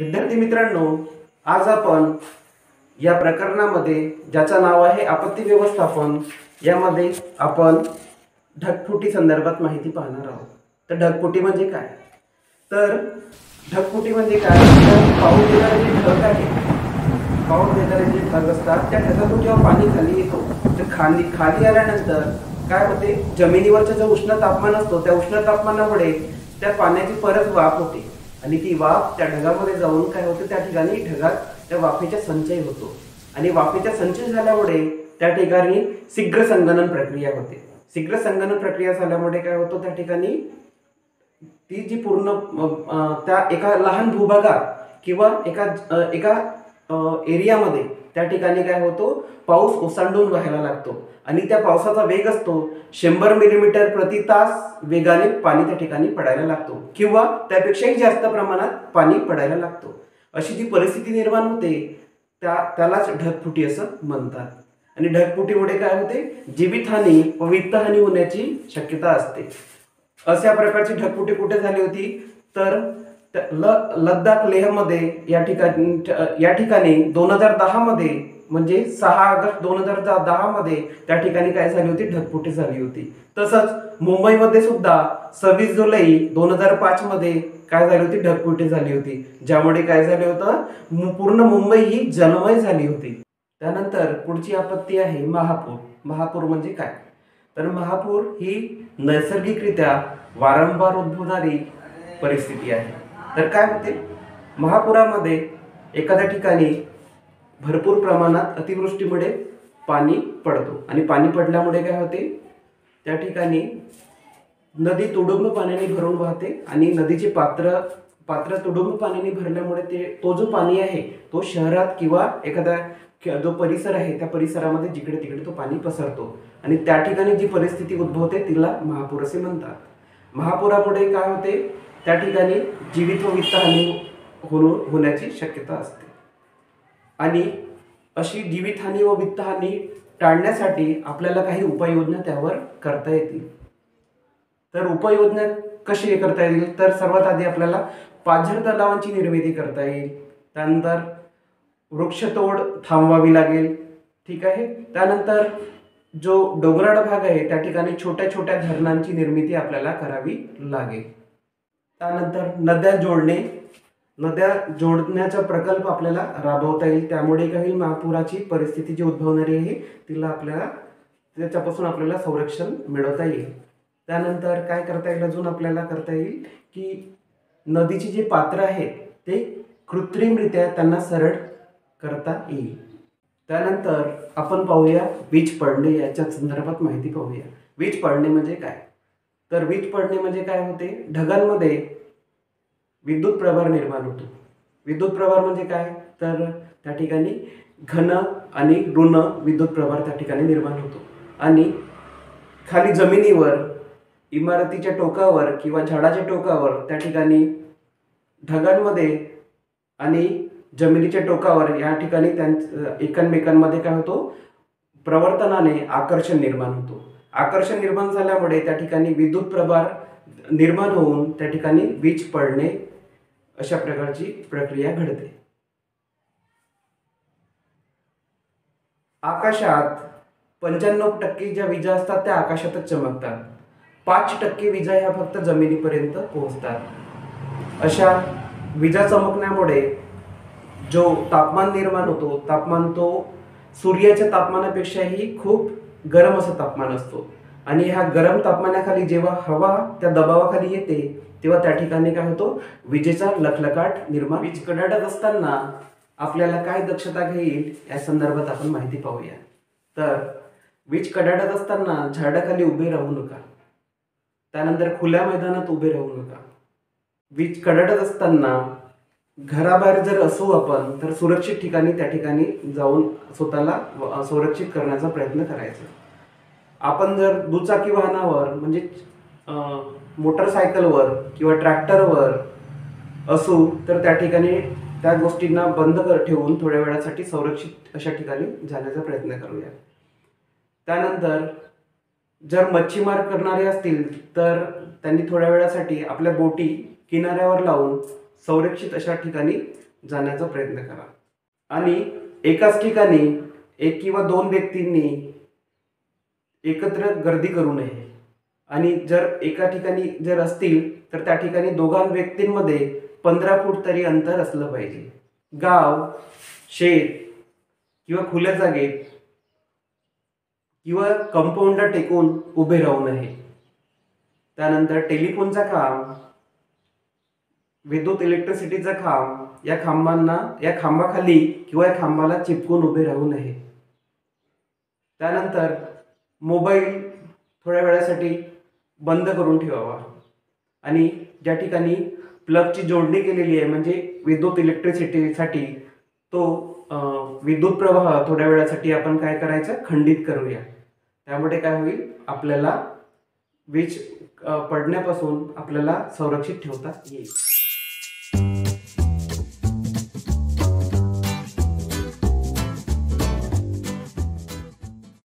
विद्यार्थी मित्रांनो आज आपण या प्रकरणामध्ये ज्याचं नाव आहे आपत्ती व्यवस्थापन यामध्ये आपण ढगफुटी संदर्भात माहिती पाहणार आहोत. तर ढगफुटी म्हणजे काय? तर ढगफुटी म्हणजे काय? तर पाऊस देणारे जे ढग आहे पाऊस देणारे जे ढग असतात त्या ढगातून जेव्हा पाणी खाली येतो तर खाली खाली आल्यानंतर काय होते? जमिनीवरचं जो उष्ण तापमान असतो त्या उष्ण तापमानामुळे त्या पाण्याची परत वाफ होते. आणि ती वाफ त्या ढगामध्ये जाऊन काय होतं त्या ठिकाणी ढगात त्या वाफेचा संचय होतो. आणि वाफेचा संचय झाल्यामुळे त्या ठिकाणी शीघ्र संगणन प्रक्रिया होते. शीघ्र संगणन प्रक्रिया झाल्यामुळे काय होतं त्या ठिकाणी ती जी पूर्ण त्या एका लहान भूभागात किंवा एका एका एरियामध्ये त्या ठिकाणी काय होतो? पाऊस ओसांडून व्हायला लागतो. आणि त्या पावसाचा वेग असतो. शंभर मिलीमीटर प्रति तास वेगाने पाणी त्या ठिकाणी पडायला लागतो. किंवा त्यापेक्षाही जास्त प्रमाणात पाणी पडायला लागतो. अशी जी परिस्थिती निर्माण होते त्या त्यालाच ढगफुटी असं म्हणतात. आणि ढगफुटीमुळे काय होते? जीवितहानी व वित्तहानी होण्याची शक्यता असते. अशा प्रकारची ढगफुटी कुठे झाली होती? तर ल लद्दाख लेहमध्ये या ठिकाणी या ठिकाणी दोन हजार दहामध्ये म्हणजे सहा ऑगस्ट दोन हजार दहामध्ये त्या ठिकाणी काय झाली होती? ढगफुटी झाली होती. तसंच मुंबईमध्ये सुद्धा सव्वीस जुलै दोन हजार पाचमध्ये काय झाली होती? ढगफुटी झाली होती. ज्यामुळे काय झालं होतं? पूर्ण मुंबई ही जलमय झाली होती. त्यानंतर पुढची आपत्ती आहे महापूर. महापूर म्हणजे काय? तर महापूर ही नैसर्गिकरित्या वारंवार उद्भवणारी परिस्थिती आहे. तर काय होते? महापुरामध्ये एखाद्या ठिकाणी भरपूर प्रमाणात अतिवृष्टीमुळे पाणी पडतो. आणि पाणी पडल्यामुळे काय होते? त्या ठिकाणी नदी तुडुंब पाण्याने भरून वाहते आणि नदीचे पात्र पात्र तुडुंब पाण्याने भरल्यामुळे ते तो जो पाणी आहे तो शहरात किंवा एखादा जो परिसर आहे त्या परिसरामध्ये जिकडे तिकडे तो पाणी पसरतो. आणि त्या ठिकाणी जी परिस्थिती उद्भवते तिला महापूर असे म्हणतात. महापुरामुळे काय होते? त्या ठिकाणी जीवित व वित्तहानी होणं होण्याची शक्यता असते. आणि अशी जीवितहानी व वित्तहानी टाळण्यासाठी आपल्याला काही उपाययोजना त्यावर करता येतील. तर उपाययोजना कशी करता येईल? तर सर्वात आधी आपल्याला पाझर तलावांची निर्मिती करता येईल. त्यानंतर वृक्षतोड थांबवावी लागेल. ठीक आहे? त्यानंतर जो डोंगराळ भाग आहे त्या ठिकाणी छोट्या छोट्या धरणांची निर्मिती आपल्याला करावी लागेल. त्यानंतर नद्या जोडणे. नद्या जोडण्याचा प्रकल्प आपल्याला राबवता येईल. त्यामुळे काही महापुराची परिस्थिती जी उद्भवणारी आहे तिला आपल्याला त्याच्यापासून आपल्याला संरक्षण मिळवता येईल. त्यानंतर काय करता येईल अजून आपल्याला करता येईल? की नदीची जी पात्र आहेत ते कृत्रिमरित्या त्यांना सरळ करता येईल. त्यानंतर आपण पाहूया वीज पडणे याच्या संदर्भात माहिती पाहूया. वीज पडणे म्हणजे काय? तर वीज पडणे म्हणजे काय होते? ढगांमध्ये विद्युत प्रभार निर्माण होतो. विद्युत प्रभार म्हणजे काय? तर त्या ठिकाणी घन आणि ऋण विद्युत प्रभार त्या ठिकाणी निर्माण होतो. आणि खाली जमिनीवर इमारतीच्या टोकावर किंवा झाडाच्या टोकावर त्या ठिकाणी ढगांमध्ये आणि जमिनीच्या टोकावर या ठिकाणी त्यां एकमेकांमध्ये काय होतो? प्रवर्तनाने आकर्षण निर्माण होतो. आकर्षण निर्माण झाल्यामुळे त्या ठिकाणी विद्युत प्रभार निर्माण होऊन त्या ठिकाणी वीज पडणे अशा प्रकारची प्रक्रिया घडते. आकाशात पंच्याण्णव टक्के ज्या विजा असतात त्या आकाशातच चमकतात. पाच टक्के विजा ह्या फक्त जमिनीपर्यंत पोहोचतात. अशा विजा चमकण्यामुळे जो तापमान निर्माण होतो तापमान तो सूर्याच्या तापमानापेक्षाही खूप गरम असं तापमान असतो. आणि ह्या गरम तापमानाखाली जेव्हा हवा त्या दबावाखाली येते तेव्हा त्या ठिकाणी काय होतो? विजेचा लखलखाट निर्माण वीज कडाडत असताना आपल्याला काय दक्षता घेईल या संदर्भात आपण माहिती पाहूया. तर वीज कडाडत असताना झाडाखाली उभे राहू नका. त्यानंतर खुल्या मैदानात उभे राहू नका. वीज कडाडत असताना घराबाहेर जर असू आपण तर सुरक्षित ठिकाणी त्या ठिकाणी जाऊन स्वतःला सुरक्षित करण्याचा प्रयत्न करायचा. आपण जर दुचाकी वाहनावर म्हणजे मोटरसायकलवर किंवा ट्रॅक्टरवर असू तर त्या ठिकाणी त्या गोष्टींना बंद कर ठेवून थोड्या वेळासाठी संरक्षित अशा ठिकाणी जाण्याचा प्रयत्न करूया. त्यानंतर जर मच्छीमार करणारे असतील तर त्यांनी थोड्या वेळासाठी आपल्या बोटी किनाऱ्यावर लावून संरक्षित अशा ठिकाणी जाण्याचा प्रयत्न करा. आणि एकाच ठिकाणी एक किंवा दोन व्यक्तींनी एकत्र गर्दी करू नये. आणि जर एका ठिकाणी जर असतील तर त्या ठिकाणी दोघां व्यक्तींमध्ये पंधरा फूट तरी अंतर असलं पाहिजे. गाव शेत किंवा खुल्या जागेत किंवा कंपाऊंड टेकून उभे राहू नये. त्यानंतर टेलिफोनचा काम विद्युत इलेक्ट्रिसिटीचा खांब या खांबांना या खांबाखाली किंवा या खांबाला चिपकून उभे राहू नये. त्यानंतर मोबाईल थोड्या वेळासाठी बंद करून ठेवावा. आणि ज्या ठिकाणी प्लगची जोडणी केलेली आहे म्हणजे विद्युत इलेक्ट्रिसिटीसाठी तो विद्युत प्रवाह थोड्या वेळासाठी आपण काय करायचं? खंडित करूया. त्यामुळे काय होईल? आपल्याला वीज पडण्यापासून आपल्याला संरक्षित ठेवता येईल.